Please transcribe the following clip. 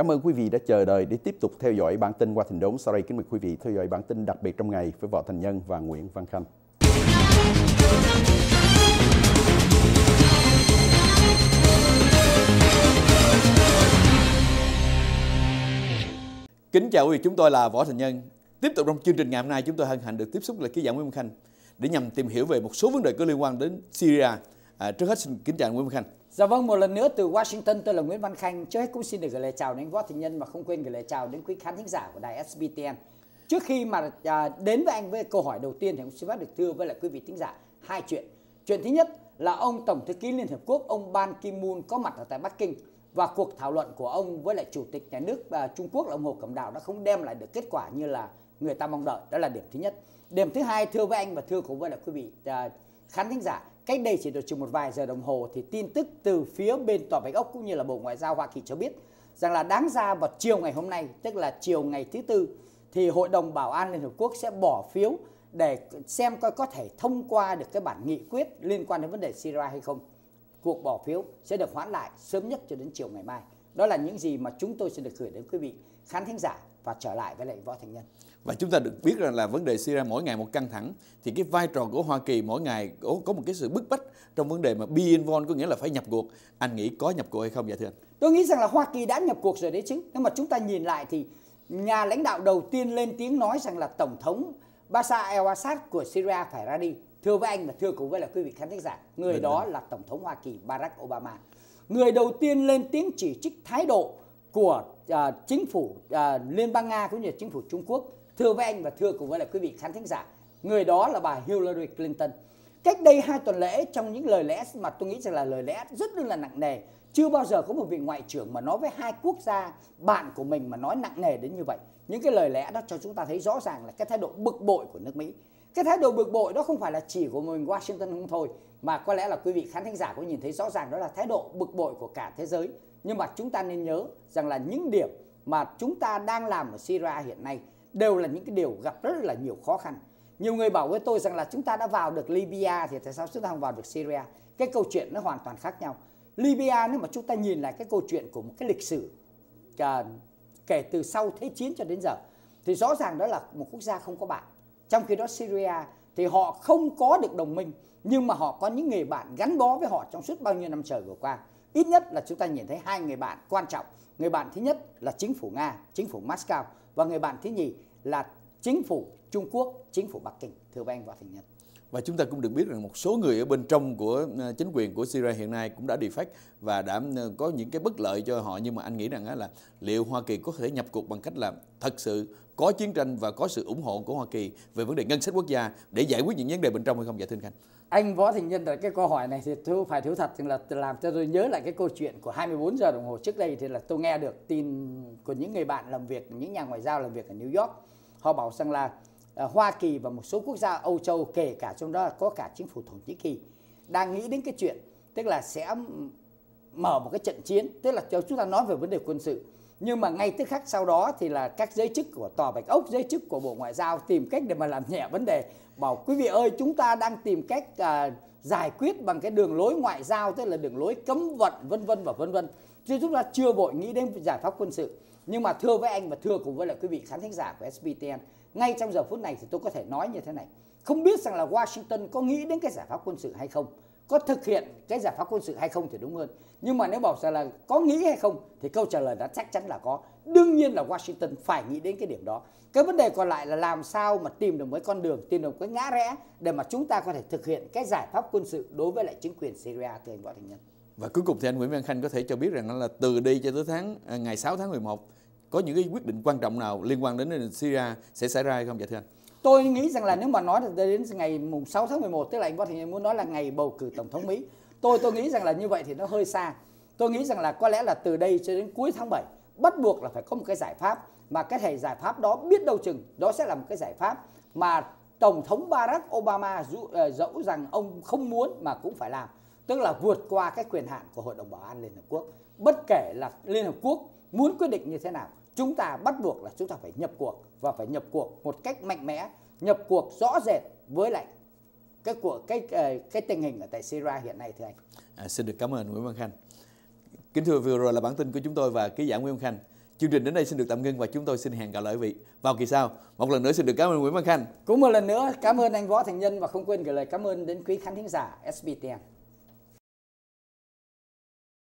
Cảm ơn quý vị đã chờ đợi để tiếp tục theo dõi bản tin qua thình đốn. Sau đây kính mời quý vị theo dõi bản tin đặc biệt trong ngày với Võ Thành Nhân và Nguyễn Văn Khanh. Kính chào quý vị, chúng tôi là Võ Thành Nhân. Tiếp tục trong chương trình ngày hôm nay, chúng tôi hân hạnh được tiếp xúc lại ký giả Nguyễn Văn Khanh để nhằm tìm hiểu về một số vấn đề có liên quan đến Syria. À, trước hết xin kính chào Nguyễn Văn Khanh. Dạ vâng, một lần nữa từ Washington tôi là Nguyễn Văn Khanh. Trước hết cũng xin được gửi lời chào đến Võ Thành Nhân và không quên gửi lời chào đến quý khán thính giả của đài SBTN. Trước khi mà à, đến với anh với câu hỏi đầu tiên thì cũng xin phép được thưa với lại quý vị thính giả hai chuyện. Chuyện thứ nhất là ông Tổng thư ký Liên Hợp Quốc ông Ban Ki-moon có mặt ở tại Bắc Kinh và cuộc thảo luận của ông với lại chủ tịch nhà nước à, Trung Quốc là ông Hồ Cẩm Đào đã không đem lại được kết quả như là người ta mong đợi. Đó là điểm thứ nhất. Điểm thứ hai thưa với anh và thưa cùng với lại quý vị à, khán thính giả cách đây chỉ được chừng một vài giờ đồng hồ thì tin tức từ phía bên tòa bạch ốc cũng như là bộ ngoại giao hoa kỳ cho biết rằng là đáng ra vào chiều ngày hôm nay, tức là chiều ngày thứ tư, thì hội đồng bảo an liên hợp quốc sẽ bỏ phiếu để xem coi có thể thông qua được cái bản nghị quyết liên quan đến vấn đề syria hay không. Cuộc bỏ phiếu sẽ được hoãn lại sớm nhất cho đến chiều ngày mai. Đó là những gì mà chúng tôi sẽ được gửi đến quý vị, khán thính giả và trở lại với lại võ thành nhân. Và chúng ta được biết rằng là vấn đề Syria mỗi ngày một căng thẳng thì cái vai trò của Hoa Kỳ mỗi ngày có, một cái sự bức bách trong vấn đề mà be involved có nghĩa là phải nhập cuộc. Anh nghĩ có nhập cuộc hay không? Dạ thưa anh. Tôi nghĩ rằng là Hoa Kỳ đã nhập cuộc rồi đấy chứ. Nhưng mà chúng ta nhìn lại thì nhà lãnh đạo đầu tiên lên tiếng nói rằng là tổng thống Bashar al-Assad của Syria phải ra đi. Thưa với anh và thưa cùng với là quý vị khán thính giả người Được đó rồi. là tổng thống Hoa Kỳ Barack Obama. Người đầu tiên lên tiếng chỉ trích thái độ của uh, chính phủ uh, Liên bang Nga cũng như chính phủ Trung Quốc. Thưa với anh và thưa cùng với lại quý vị khán thính giả người đó là bà Hillary Clinton. Cách đây hai tuần lễ trong những lời lẽ mà tôi nghĩ rằng là lời lẽ rất là nặng nề chưa bao giờ có một vị ngoại trưởng mà nói với hai quốc gia bạn của mình mà nói nặng nề đến như vậy. Những cái lời lẽ đó cho chúng ta thấy rõ ràng là cái thái độ bực bội của nước Mỹ. Cái thái độ bực bội đó không phải là chỉ của mình Washington không thôi mà có lẽ là quý vị khán thính giả có nhìn thấy rõ ràng đó là thái độ bực bội của cả thế giới nhưng mà chúng ta nên nhớ rằng là những điểm mà chúng ta đang làm ở Syria hiện nay đều là những cái điều gặp rất là nhiều khó khăn. Nhiều người bảo với tôi rằng là chúng ta đã vào được Libya thì tại sao chúng ta không vào được Syria? Cái câu chuyện nó hoàn toàn khác nhau. Libya nếu mà chúng ta nhìn lại cái câu chuyện của một cái lịch sử à, kể từ sau thế chiến cho đến giờ thì rõ ràng đó là một quốc gia không có bạn. Trong khi đó Syria thì họ không có được đồng minh nhưng mà họ có những người bạn gắn bó với họ trong suốt bao nhiêu năm trời vừa qua ít nhất là chúng ta nhìn thấy hai người bạn quan trọng người bạn thứ nhất là chính phủ Nga chính phủ Moscow và người bạn thứ nhì là chính phủ Trung Quốc, chính phủ Bắc Kinh, thưa anh Võ Thành Nhân. Và chúng ta cũng được biết rằng một số người ở bên trong của ờ, chính quyền của Syria hiện nay cũng đã defect và đã ờ, có những cái bất lợi cho họ nhưng mà anh nghĩ rằng là liệu Hoa Kỳ có thể nhập cuộc bằng cách là thật sự có chiến tranh và có sự ủng hộ của Hoa Kỳ về vấn đề ngân sách quốc gia để giải quyết những vấn đề bên trong hay không dạ thưa Khanh? Anh Võ Thành Nhân cái câu hỏi này thì tôi phải thiếu thật là làm cho tôi nhớ lại cái câu chuyện của 24 giờ đồng hồ trước đây thì là tôi nghe được tin của những người bạn làm việc, những nhà ngoại giao làm việc ở New York. Họ bảo rằng là Ờ, Hoa Kỳ và một số quốc gia Âu Châu kể cả trong đó có cả chính phủ Thổ Nhĩ Kỳ đang nghĩ đến cái chuyện tức là sẽ mở một cái trận chiến, tức là chúng ta nói về vấn đề quân sự. Nhưng mà ngay tức khắc sau đó thì là các giới chức của tòa bạch ốc giới chức của bộ ngoại giao tìm cách để mà làm nhẹ vấn đề. Bảo quý vị ơi chúng ta đang tìm cách uh, giải quyết bằng cái đường lối ngoại giao tức là đường lối cấm vận vân vân và vân vân. Chứ chúng ta chưa vội nghĩ đến giải pháp quân sự. Nhưng mà thưa với anh và thưa cùng với lại quý vị khán thính giả của SBTN ngay trong giờ phút này thì tôi có thể nói như thế này. Không biết rằng là Washington có nghĩ đến cái giải pháp quân sự hay không? Có thực hiện cái giải pháp quân sự hay không thì đúng hơn. Nhưng mà nếu bảo rằng là có nghĩ hay không thì câu trả lời đã chắc chắn là có. Đương nhiên là Washington phải nghĩ đến cái điểm đó. Cái vấn đề còn lại là làm sao mà tìm được mấy con đường, tìm được cái ngã rẽ để mà chúng ta có thể thực hiện cái giải pháp quân sự đối với lại chính quyền Syria, thưa anh Võ Thành Nhân. Và cuối cùng thì anh Nguyễn Văn Khanh có thể cho biết rằng là từ đây cho tới tháng à, ngày 6 tháng 11 có những cái quyết định quan trọng nào liên quan đến Syria sẽ xảy ra hay không dạ thưa anh? Tôi nghĩ rằng là nếu mà nói đến ngày mùng 6 tháng 11 tức là anh có thể muốn nói là ngày bầu cử tổng thống Mỹ. Tôi tôi nghĩ rằng là như vậy thì nó hơi xa. Tôi nghĩ rằng là có lẽ là từ đây cho đến cuối tháng 7 bắt buộc là phải có một cái giải pháp mà cái thể giải pháp đó biết đâu chừng đó sẽ là một cái giải pháp mà tổng thống Barack Obama ờ, dẫu rằng ông không muốn mà cũng phải làm tức là vượt qua cái quyền hạn của Hội đồng Bảo an Liên Hợp Quốc bất kể là Liên Hợp Quốc muốn quyết định như thế nào chúng ta bắt buộc là chúng ta phải nhập cuộc và phải nhập cuộc một cách mạnh mẽ nhập cuộc rõ rệt với lại cái cái cái, ờ, cái tình hình ở tại Syria hiện nay thưa anh. À, xin được cảm ơn Nguyễn Văn Khanh. Kính thưa vừa rồi là bản tin của chúng tôi và ký giả Nguyễn Văn Khanh. Chương trình đến đây xin được tạm ngưng và chúng tôi xin hẹn gặp lại quý vị vào kỳ sau. Một lần nữa xin được cảm ơn Nguyễn Văn Khanh. Cũng một lần nữa cảm ơn anh Võ Thành Nhân và không quên gửi lời cảm ơn đến quý khán thính giả SBTN.